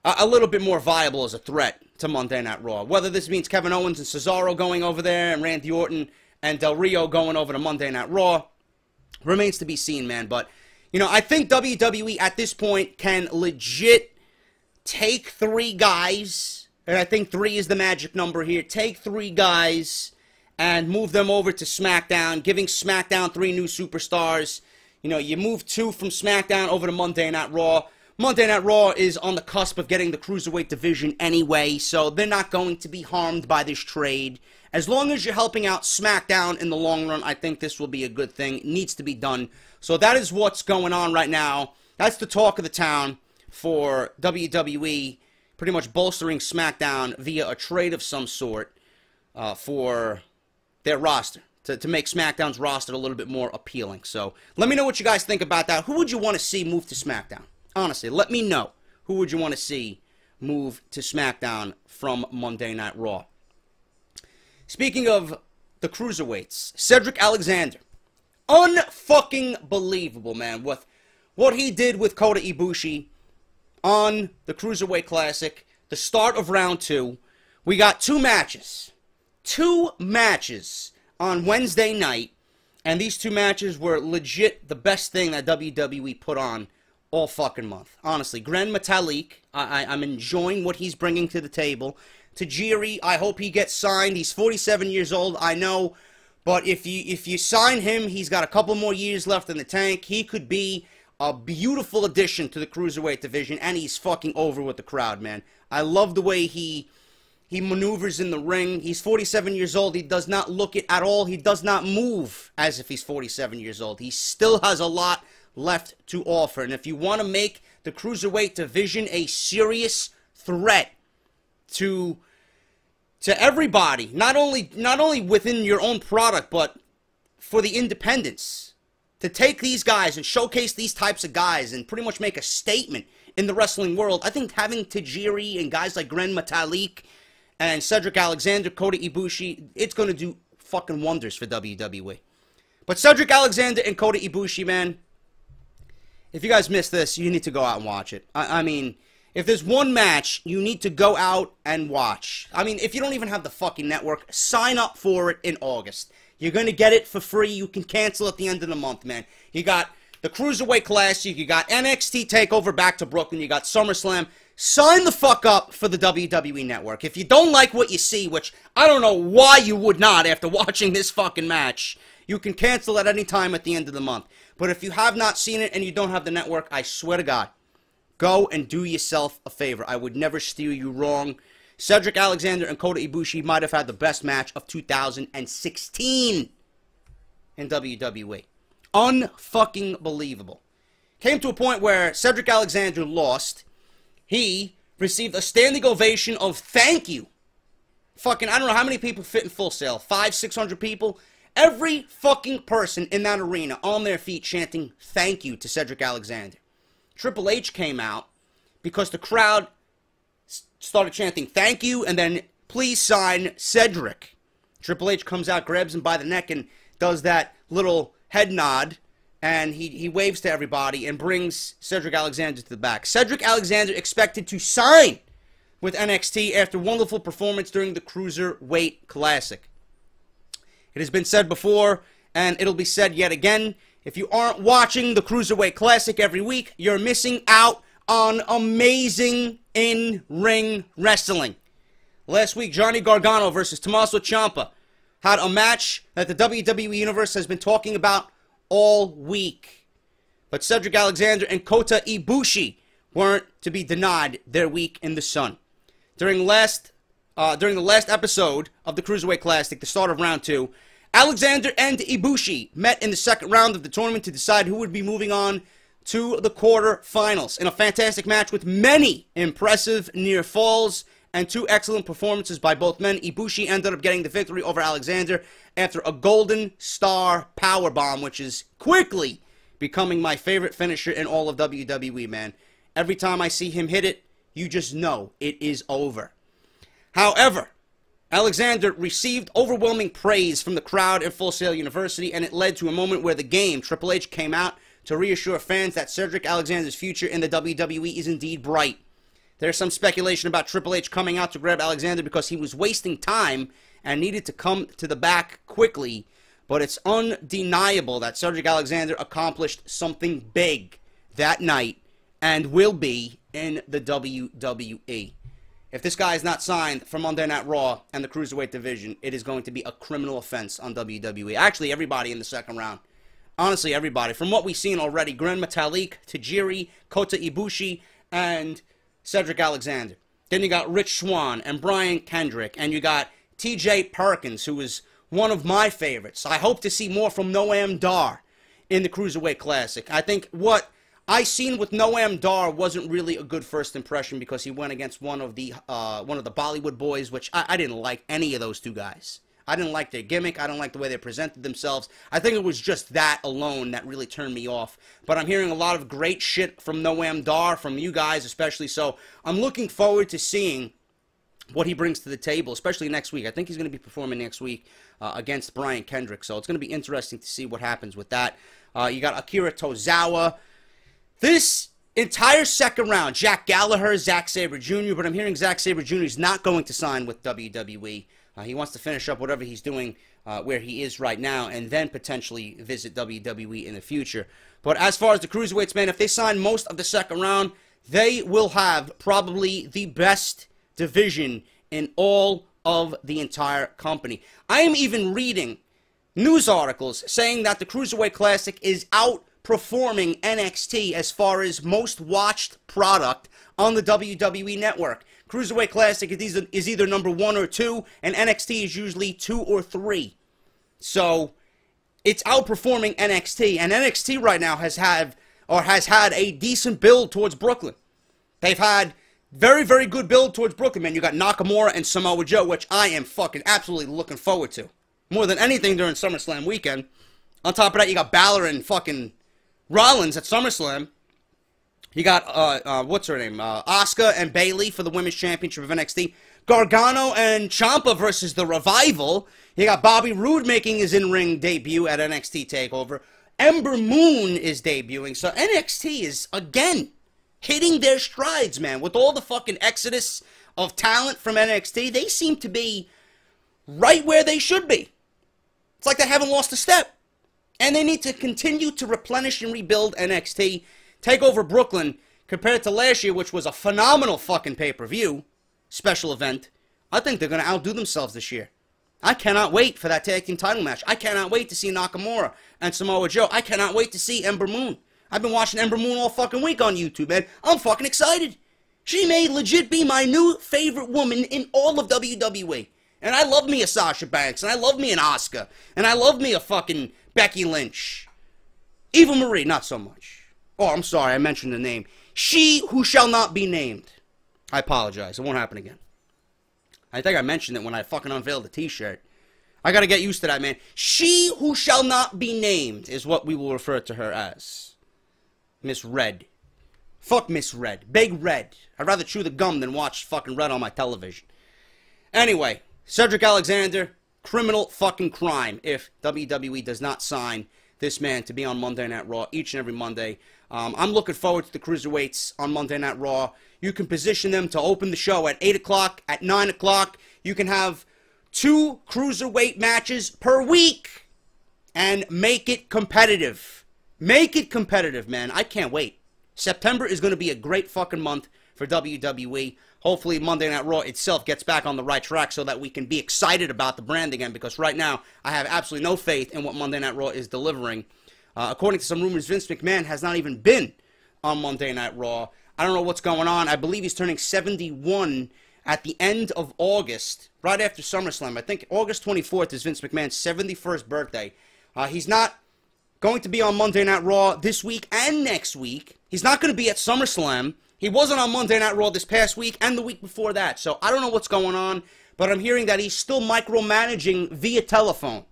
a little bit more viable as a threat to Monday Night Raw. Whether this means Kevin Owens and Cesaro going over there, and Randy Orton and Del Rio going over to Monday Night Raw, remains to be seen, man. But you know, I think WWE at this point can legit take three guys, and I think three is the magic number here. Take three guys and move them over to SmackDown, giving SmackDown three new superstars. You know, you move two from SmackDown over to Monday Night Raw. Monday Night Raw is on the cusp of getting the Cruiserweight division anyway, so they're not going to be harmed by this trade. As long as you're helping out SmackDown in the long run, I think this will be a good thing. It needs to be done. So that is what's going on right now. That's the talk of the town for WWE, pretty much bolstering SmackDown via a trade of some sort uh, for their roster to, to make SmackDown's roster a little bit more appealing. So let me know what you guys think about that. Who would you want to see move to SmackDown? Honestly, let me know. Who would you want to see move to SmackDown from Monday Night Raw? Speaking of the cruiserweights, Cedric Alexander. Unfucking believable, man, with what he did with Kota Ibushi on the Cruiserweight Classic, the start of round two. We got two matches two matches on Wednesday night, and these two matches were legit the best thing that WWE put on all fucking month. Honestly, Gran Metalik, I, I, am enjoying what he's bringing to the table. Tajiri, I hope he gets signed. He's 47 years old, I know, but if you if you sign him, he's got a couple more years left in the tank. He could be a beautiful addition to the cruiserweight division, and he's fucking over with the crowd, man. I love the way he he maneuvers in the ring. He's 47 years old. He does not look it at all. He does not move as if he's 47 years old. He still has a lot left to offer. And if you want to make the cruiserweight division a serious threat to to everybody, not only not only within your own product, but for the independents, to take these guys and showcase these types of guys and pretty much make a statement in the wrestling world. I think having Tajiri and guys like Gran Metalik and Cedric Alexander, Kota Ibushi, it's going to do fucking wonders for WWE. But Cedric Alexander and Kota Ibushi, man, if you guys missed this, you need to go out and watch it. I, I mean, if there's one match you need to go out and watch, I mean, if you don't even have the fucking network, sign up for it in August. You're going to get it for free. You can cancel at the end of the month, man. You got the Cruiserweight Classic, you got NXT TakeOver back to Brooklyn, you got SummerSlam. Sign the fuck up for the WWE Network. If you don't like what you see, which I don't know why you would not after watching this fucking match, you can cancel at any time at the end of the month. But if you have not seen it and you don't have the network, I swear to God, go and do yourself a favor. I would never steer you wrong. Cedric Alexander and Kota Ibushi might have had the best match of 2016 in WWE. Unfucking believable. Came to a point where Cedric Alexander lost. He received a standing ovation of thank you. Fucking, I don't know how many people fit in Full Sail. Five, six hundred people. Every fucking person in that arena on their feet chanting thank you to Cedric Alexander. Triple H came out because the crowd started chanting thank you and then please sign Cedric. Triple H comes out, grabs him by the neck, and does that little head nod. And he, he waves to everybody and brings Cedric Alexander to the back. Cedric Alexander expected to sign with NXT after wonderful performance during the Cruiserweight Classic. It has been said before, and it'll be said yet again. If you aren't watching the Cruiserweight Classic every week, you're missing out on amazing in ring wrestling. Last week, Johnny Gargano versus Tommaso Ciampa had a match that the WWE Universe has been talking about all week. But Cedric Alexander and Kota Ibushi weren't to be denied their week in the sun. During last uh, during the last episode of the Cruiserweight Classic, the start of round two, Alexander and Ibushi met in the second round of the tournament to decide who would be moving on to the quarterfinals in a fantastic match with many impressive near falls and two excellent performances by both men. Ibushi ended up getting the victory over Alexander after a golden star power bomb, which is quickly becoming my favorite finisher in all of WWE, man. Every time I see him hit it, you just know it is over. However, Alexander received overwhelming praise from the crowd at Full Sail University, and it led to a moment where the game, Triple H, came out to reassure fans that Cedric Alexander's future in the WWE is indeed bright. There's some speculation about Triple H coming out to grab Alexander because he was wasting time and needed to come to the back quickly, but it's undeniable that Cedric Alexander accomplished something big that night and will be in the WWE. If this guy is not signed for Monday Night Raw and the Cruiserweight division, it is going to be a criminal offense on WWE. Actually, everybody in the second round. Honestly, everybody. From what we've seen already, Gran Metalik, Tajiri, Kota Ibushi, and Cedric Alexander. Then you got Rich Swann and Brian Kendrick, and you got TJ Perkins, who is one of my favorites. I hope to see more from Noam Dar in the Cruiserweight Classic. I think what I seen with Noam Dar wasn't really a good first impression because he went against one of the uh, one of the Bollywood boys, which I, I didn't like any of those two guys. I didn't like their gimmick. I don't like the way they presented themselves. I think it was just that alone that really turned me off. But I'm hearing a lot of great shit from Noam Dar, from you guys especially. So I'm looking forward to seeing what he brings to the table, especially next week. I think he's going to be performing next week uh, against Brian Kendrick. So it's going to be interesting to see what happens with that. Uh, you got Akira Tozawa. This entire second round, Jack Gallagher, Zack Sabre Jr., but I'm hearing Zack Sabre Jr. is not going to sign with WWE. Uh, he wants to finish up whatever he's doing uh, where he is right now and then potentially visit WWE in the future. But as far as the Cruiserweights, man, if they sign most of the second round, they will have probably the best division in all of the entire company. I am even reading news articles saying that the Cruiserweight Classic is out performing NXT as far as most watched product on the WWE network. Cruiserweight Classic is either, number one or two, and NXT is usually two or three. So it's outperforming NXT, and NXT right now has had or has had a decent build towards Brooklyn. They've had very, very good build towards Brooklyn, man. You got Nakamura and Samoa Joe, which I am fucking absolutely looking forward to. More than anything during SummerSlam weekend. On top of that, you got Balor and fucking Rollins at SummerSlam. You got, uh, uh, what's her name? Uh, Asuka and Bayley for the Women's Championship of NXT. Gargano and Ciampa versus The Revival. You got Bobby Roode making his in-ring debut at NXT TakeOver. Ember Moon is debuting. So NXT is, again, hitting their strides, man. With all the fucking exodus of talent from NXT, they seem to be right where they should be. It's like they haven't lost a step. And they need to continue to replenish and rebuild NXT. Take over Brooklyn compared to last year, which was a phenomenal fucking pay-per-view special event. I think they're going to outdo themselves this year. I cannot wait for that tag team title match. I cannot wait to see Nakamura and Samoa Joe. I cannot wait to see Ember Moon. I've been watching Ember Moon all fucking week on YouTube, man. I'm fucking excited. She may legit be my new favorite woman in all of WWE. And I love me a Sasha Banks, and I love me an Asuka, and I love me a fucking Becky Lynch. Eva Marie, not so much. Oh, I'm sorry, I mentioned the name. She who shall not be named. I apologize. It won't happen again. I think I mentioned it when I fucking unveiled the t-shirt. I gotta get used to that, man. She who shall not be named is what we will refer to her as. Miss Red. Fuck Miss Red. Big Red. I'd rather chew the gum than watch fucking Red on my television. Anyway, Cedric Alexander, criminal fucking crime if WWE does not sign this man to be on Monday Night Raw each and every Monday. Um, I'm looking forward to the cruiserweights on Monday Night Raw. You can position them to open the show at 8 o'clock, at 9 o'clock. You can have two cruiserweight matches per week and make it competitive. Make it competitive, man. I can't wait. September is going to be a great fucking month for WWE. Hopefully, Monday Night Raw itself gets back on the right track so that we can be excited about the brand again because right now I have absolutely no faith in what Monday Night Raw is delivering. Uh, according to some rumors, Vince McMahon has not even been on Monday Night Raw. I don't know what's going on. I believe he's turning 71 at the end of August, right after SummerSlam. I think August 24th is Vince McMahon's 71st birthday. Uh, he's not going to be on Monday Night Raw this week and next week. He's not going to be at SummerSlam. He wasn't on Monday Night Raw this past week and the week before that. So I don't know what's going on, but I'm hearing that he's still micromanaging via telephone.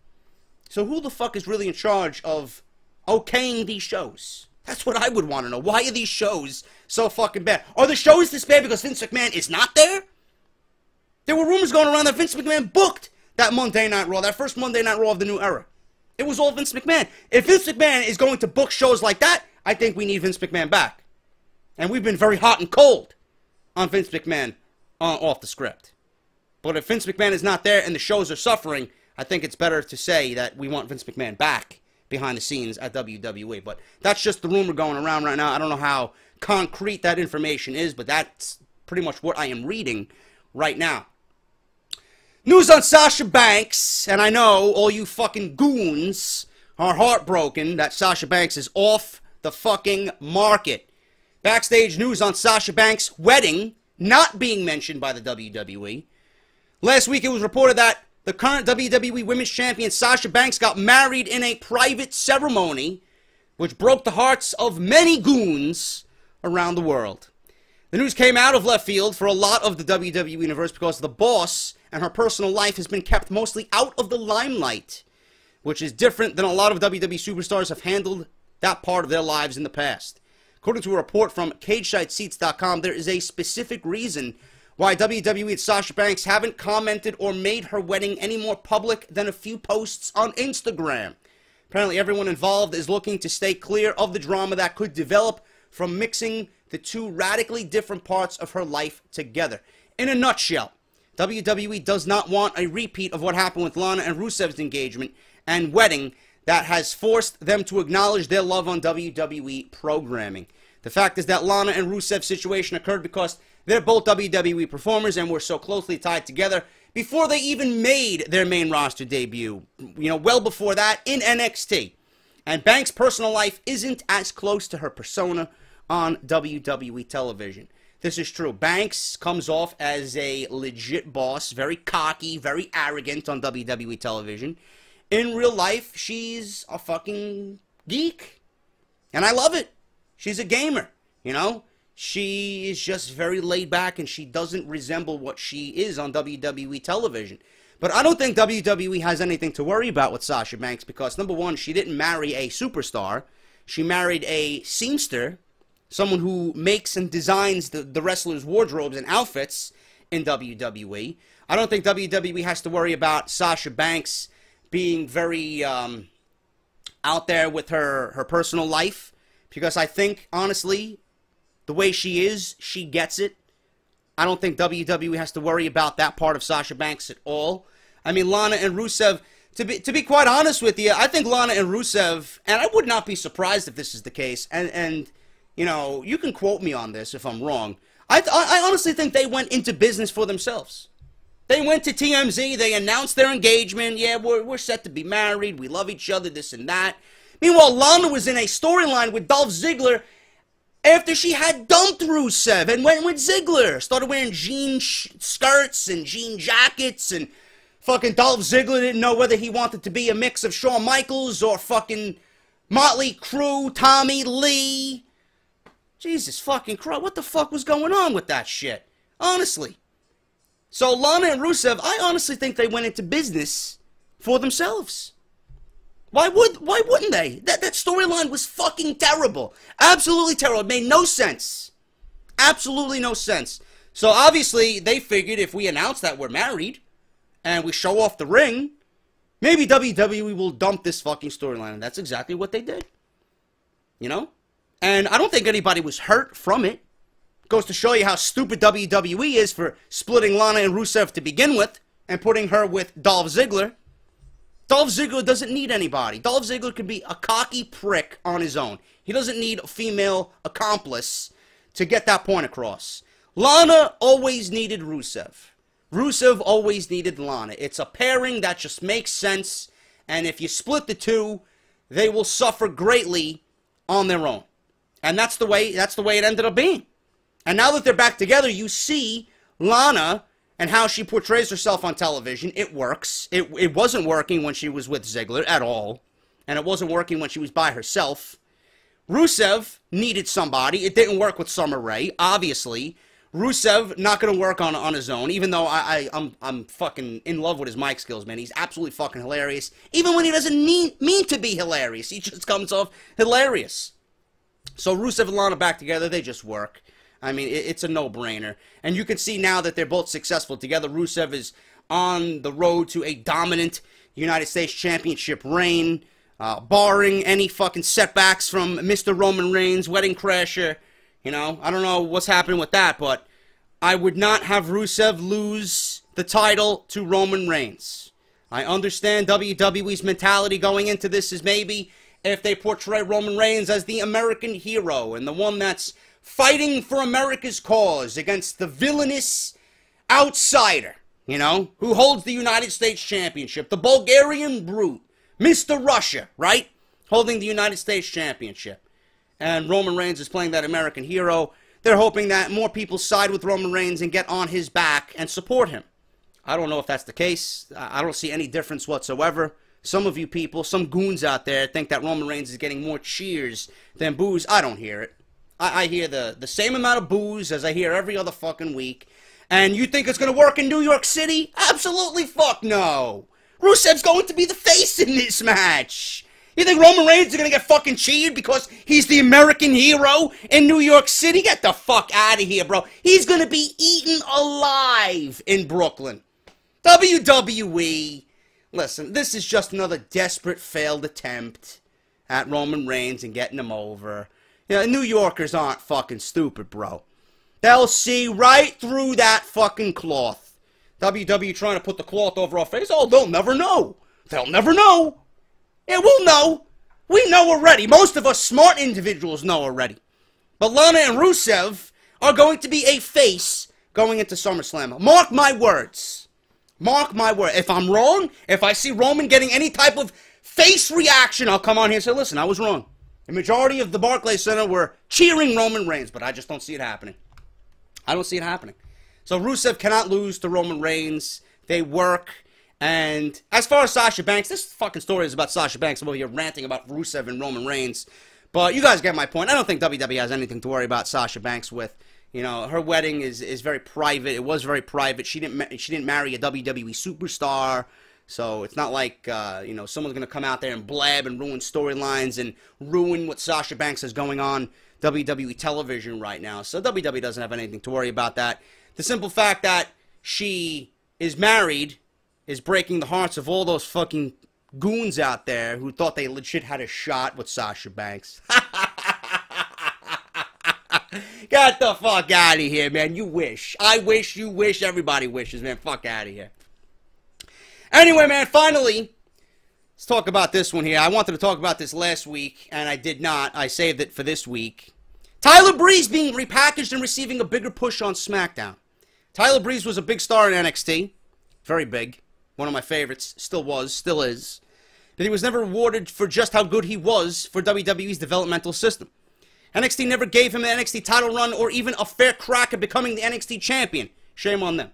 So who the fuck is really in charge of okaying these shows? That's what I would want to know. Why are these shows so fucking bad? Are the shows this bad because Vince McMahon is not there? There were rumors going around that Vince McMahon booked that Monday Night Raw, that first Monday Night Raw of the new era. It was all Vince McMahon. If Vince McMahon is going to book shows like that, I think we need Vince McMahon back. And we've been very hot and cold on Vince McMahon uh, off the script. But if Vince McMahon is not there and the shows are suffering, I think it's better to say that we want Vince McMahon back behind the scenes at WWE. But that's just the rumor going around right now. I don't know how concrete that information is, but that's pretty much what I am reading right now. News on Sasha Banks, and I know all you fucking goons are heartbroken that Sasha Banks is off the fucking market. Backstage news on Sasha Banks' wedding not being mentioned by the WWE. Last week it was reported that the current WWE Women's Champion Sasha Banks got married in a private ceremony, which broke the hearts of many goons around the world. The news came out of left field for a lot of the WWE universe because the boss and her personal life has been kept mostly out of the limelight, which is different than a lot of WWE superstars have handled that part of their lives in the past. According to a report from CageSideSeats.com, there is a specific reason why WWE and Sasha Banks haven't commented or made her wedding any more public than a few posts on Instagram. Apparently, everyone involved is looking to stay clear of the drama that could develop from mixing the two radically different parts of her life together. In a nutshell, WWE does not want a repeat of what happened with Lana and Rusev's engagement and wedding that has forced them to acknowledge their love on WWE programming. The fact is that Lana and Rusev's situation occurred because they're both WWE performers and were so closely tied together before they even made their main roster debut. You know, well before that in NXT. And Banks' personal life isn't as close to her persona on WWE television. This is true. Banks comes off as a legit boss, very cocky, very arrogant on WWE television in real life, she's a fucking geek. And I love it. She's a gamer, you know? She is just very laid back and she doesn't resemble what she is on WWE television. But I don't think WWE has anything to worry about with Sasha Banks because, number one, she didn't marry a superstar. She married a seamster, someone who makes and designs the, the wrestlers' wardrobes and outfits in WWE. I don't think WWE has to worry about Sasha Banks being very um, out there with her, her personal life because I think, honestly, the way she is, she gets it. I don't think WWE has to worry about that part of Sasha Banks at all. I mean, Lana and Rusev, to be to be quite honest with you, I think Lana and Rusev, and I would not be surprised if this is the case. And and you know, you can quote me on this if I'm wrong. I I honestly think they went into business for themselves. They went to TMZ. They announced their engagement. Yeah, we're we're set to be married. We love each other. This and that. Meanwhile, Lana was in a storyline with Dolph Ziggler after she had dumped Rusev and went with Ziggler. Started wearing jean skirts and jean jackets and fucking Dolph Ziggler didn't know whether he wanted to be a mix of Shawn Michaels or fucking Motley Crue, Tommy Lee. Jesus fucking Christ, what the fuck was going on with that shit? Honestly. So Lana and Rusev, I honestly think they went into business for themselves. Why would why wouldn't they? That that storyline was fucking terrible. Absolutely terrible. It made no sense. Absolutely no sense. So obviously they figured if we announce that we're married and we show off the ring, maybe WWE will dump this fucking storyline. And that's exactly what they did. You know? And I don't think anybody was hurt from it. Goes to show you how stupid WWE is for splitting Lana and Rusev to begin with and putting her with Dolph Ziggler. Dolph Ziggler doesn't need anybody. Dolph Ziggler can be a cocky prick on his own. He doesn't need a female accomplice to get that point across. Lana always needed Rusev. Rusev always needed Lana. It's a pairing that just makes sense, and if you split the two, they will suffer greatly on their own. And that's the way that's the way it ended up being. And now that they're back together, you see Lana and how she portrays herself on television, it works. It, it wasn't working when she was with Ziggler at all, and it wasn't working when she was by herself. Rusev needed somebody. It didn't work with Summer Rae, obviously. Rusev not going to work on on his own, even though I, I I'm I'm fucking in love with his mic skills, man. He's absolutely fucking hilarious. Even when he doesn't mean mean to be hilarious, he just comes off hilarious. So Rusev and Lana back together, they just work. I mean, it, it's a no-brainer. And you can see now that they're both successful together. Rusev is on the road to a dominant United States Championship reign, uh, barring any fucking setbacks from Mr. Roman Reigns, Wedding Crasher. You know, I don't know what's happening with that, but I would not have Rusev lose the title to Roman Reigns. I understand WWE's mentality going into this is maybe if they portray Roman Reigns as the American hero and the one that's fighting for America's cause against the villainous outsider, you know, who holds the United States Championship, the Bulgarian brute, Mr. Russia, right? Holding the United States Championship. And Roman Reigns is playing that American hero. They're hoping that more people side with Roman Reigns and get on his back and support him. I don't know if that's the case. I don't see any difference whatsoever. Some of you people, some goons out there, think that Roman Reigns is getting more cheers than boos. I don't hear it. I, I hear the, the same amount of boos as I hear every other fucking week. And you think it's going to work in New York City? Absolutely fuck no. Rusev's going to be the face in this match. You think Roman Reigns is going to get fucking cheated because he's the American hero in New York City? Get the fuck out of here, bro. He's going to be eaten alive in Brooklyn. WWE. Listen, this is just another desperate failed attempt at Roman Reigns and getting him over. Know, New Yorkers aren't fucking stupid, bro. They'll see right through that fucking cloth. WWE trying to put the cloth over our face? Oh, they'll never know. They'll never know. Yeah, we'll know. We know already. Most of us smart individuals know already. But Lana and Rusev are going to be a face going into SummerSlam. Mark my words. Mark my word. If I'm wrong, if I see Roman getting any type of face reaction, I'll come on here and say, listen, I was wrong. The majority of the Barclays Center were cheering Roman Reigns, but I just don't see it happening. I don't see it happening. So Rusev cannot lose to Roman Reigns. They work. And as far as Sasha Banks, this fucking story is about Sasha Banks. I'm over here ranting about Rusev and Roman Reigns. But you guys get my point. I don't think WWE has anything to worry about Sasha Banks with. You know, her wedding is, is very private. It was very private. She didn't she didn't marry a WWE superstar. So it's not like uh, you know someone's gonna come out there and blab and ruin storylines and ruin what Sasha Banks has going on WWE television right now. So WWE doesn't have anything to worry about that. The simple fact that she is married is breaking the hearts of all those fucking goons out there who thought they legit had a shot with Sasha Banks. Get the fuck out of here, man. You wish. I wish, you wish, everybody wishes, man. Fuck out of here. Anyway, man, finally, let's talk about this one here. I wanted to talk about this last week, and I did not. I saved it for this week. Tyler Breeze being repackaged and receiving a bigger push on SmackDown. Tyler Breeze was a big star in NXT. Very big. One of my favorites. Still was, still is. But he was never rewarded for just how good he was for WWE's developmental system. NXT never gave him an NXT title run or even a fair crack at becoming the NXT champion. Shame on them.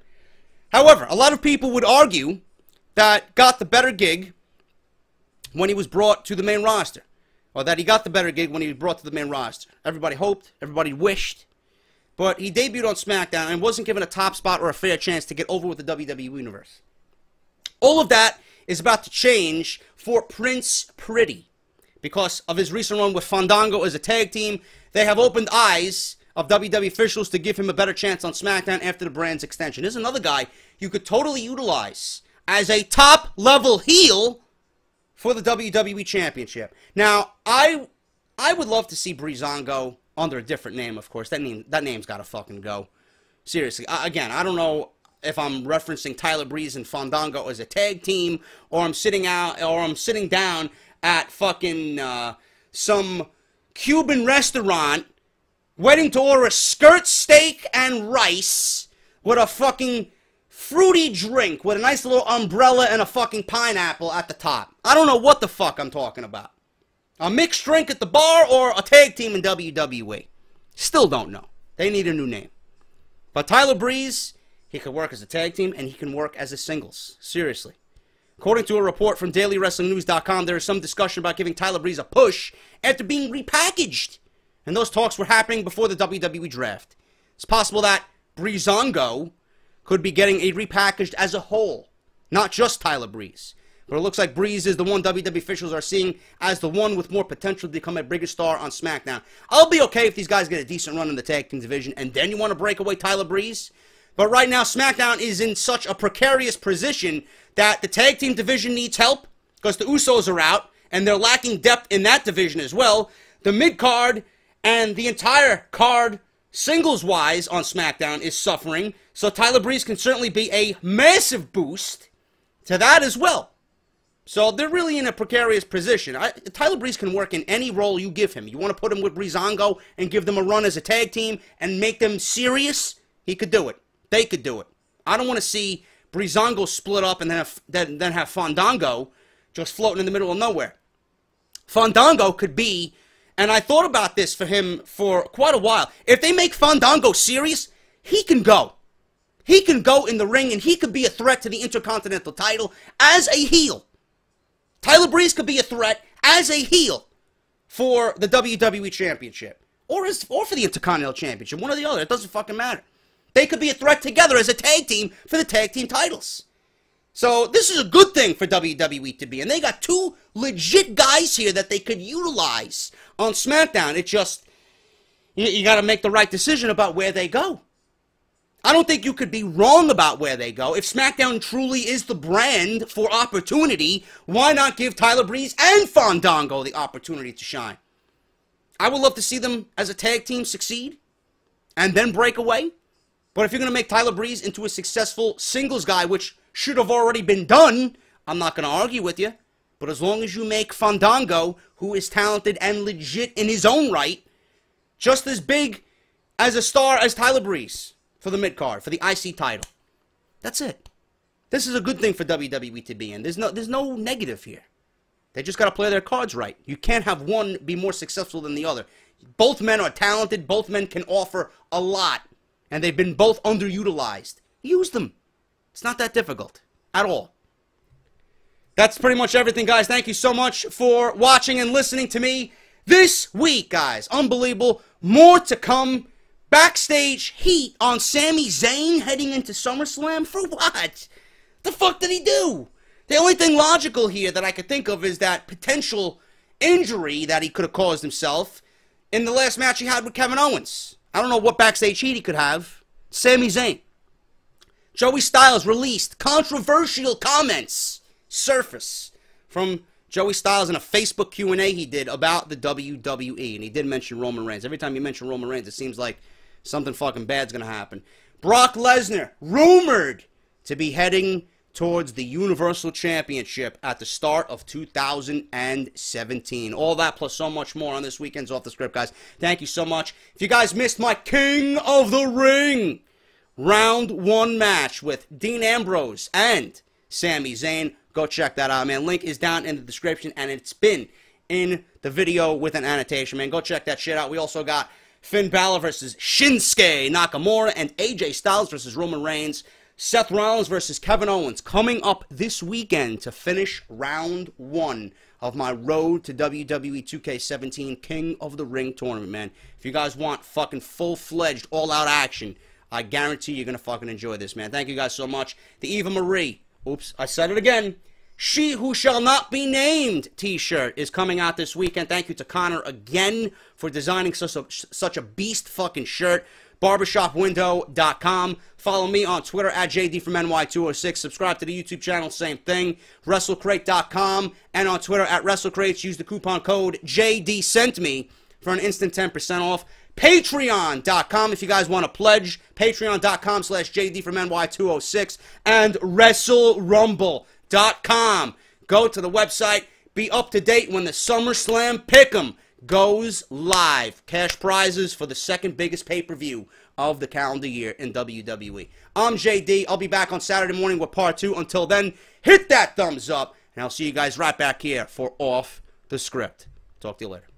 However, a lot of people would argue that got the better gig when he was brought to the main roster. Or that he got the better gig when he was brought to the main roster. Everybody hoped, everybody wished. But he debuted on SmackDown and wasn't given a top spot or a fair chance to get over with the WWE Universe. All of that is about to change for Prince Pretty. Because of his recent run with Fandango as a tag team, they have opened eyes of WWE officials to give him a better chance on SmackDown after the brand's extension. There's another guy you could totally utilize as a top level heel for the WWE Championship. Now, I I would love to see Breezango under a different name, of course. That name that name's got to fucking go. Seriously. I, again, I don't know if I'm referencing Tyler Breeze and Fandango as a tag team, or I'm sitting out, or I'm sitting down at fucking uh, some Cuban restaurant, waiting to order a skirt steak and rice with a fucking fruity drink with a nice little umbrella and a fucking pineapple at the top. I don't know what the fuck I'm talking about. A mixed drink at the bar or a tag team in WWE. Still don't know. They need a new name. But Tyler Breeze, he could work as a tag team and he can work as a singles. Seriously. According to a report from DailyWrestlingNews.com, there is some discussion about giving Tyler Breeze a push after being repackaged. And those talks were happening before the WWE draft. It's possible that Breezango could be getting a repackaged as a whole, not just Tyler Breeze. But it looks like Breeze is the one WWE officials are seeing as the one with more potential to become a bigger star on SmackDown. I'll be okay if these guys get a decent run in the tag team division and then you want to break away Tyler Breeze. But right now, SmackDown is in such a precarious position that the tag team division needs help because the Usos are out and they're lacking depth in that division as well. The mid card and the entire card singles wise on SmackDown is suffering. So Tyler Breeze can certainly be a massive boost to that as well. So they're really in a precarious position. I, Tyler Breeze can work in any role you give him. You want to put him with Breezango and give them a run as a tag team and make them serious? He could do it. They could do it. I don't want to see Breezango split up and then have, then, then have Fandango just floating in the middle of nowhere. Fandango could be, and I thought about this for him for quite a while. If they make Fandango serious, he can go. He can go in the ring and he could be a threat to the Intercontinental title as a heel. Tyler Breeze could be a threat as a heel for the WWE Championship or as, or for the Intercontinental Championship, one or the other. It doesn't fucking matter. They could be a threat together as a tag team for the tag team titles. So this is a good thing for WWE to be, and they got two legit guys here that they could utilize on SmackDown. It just you, you got to make the right decision about where they go. I don't think you could be wrong about where they go. If SmackDown truly is the brand for opportunity, why not give Tyler Breeze and Fandango the opportunity to shine? I would love to see them as a tag team succeed and then break away. But if you're going to make Tyler Breeze into a successful singles guy, which should have already been done, I'm not going to argue with you. But as long as you make Fandango, who is talented and legit in his own right, just as big as a star as Tyler Breeze for the mid card, for the IC title. That's it. This is a good thing for WWE to be in. There's no, there's no negative here. They just got to play their cards right. You can't have one be more successful than the other. Both men are talented. Both men can offer a lot and they've been both underutilized. Use them. It's not that difficult at all. That's pretty much everything, guys. Thank you so much for watching and listening to me. This week, guys, unbelievable. More to come. Backstage heat on Sami Zayn heading into SummerSlam for what? The fuck did he do? The only thing logical here that I could think of is that potential injury that he could have caused himself in the last match he had with Kevin Owens. I don't know what backstage heat he could have. Sami Zayn. Joey Styles released controversial comments surface from Joey Styles in a Facebook Q&A he did about the WWE, and he did mention Roman Reigns. Every time you mention Roman Reigns, it seems like something fucking bad's gonna happen. Brock Lesnar, rumored to be heading towards the Universal Championship at the start of 2017. All that plus so much more on this weekend's Off the Script, guys. Thank you so much. If you guys missed my King of the Ring round one match with Dean Ambrose and Sami Zayn, go check that out, man. Link is down in the description, and it's been in the video with an annotation, man. Go check that shit out. We also got Finn Balor versus Shinsuke Nakamura and AJ Styles versus Roman Reigns. Seth Rollins versus Kevin Owens coming up this weekend to finish round one of my road to WWE 2K17 King of the Ring tournament, man. If you guys want fucking full fledged, all out action, I guarantee you're gonna fucking enjoy this, man. Thank you guys so much. The Eva Marie, oops, I said it again. She Who Shall Not Be Named t shirt is coming out this weekend. Thank you to Connor again for designing such a, such a beast fucking shirt. Barbershopwindow.com. Follow me on Twitter at JD from NY206. Subscribe to the YouTube channel, same thing. WrestleCrate.com and on Twitter at WrestleCrates. Use the coupon code JD sent me for an instant 10% off. Patreon.com if you guys want to pledge. Patreon.com slash JD from NY206. And WrestleRumble.com. Go to the website. Be up to date when the SummerSlam Pick'em goes live. Cash prizes for the second biggest pay per view of the calendar year in WWE. I'm JD. I'll be back on Saturday morning with part two. Until then, hit that thumbs up, and I'll see you guys right back here for Off the Script. Talk to you later.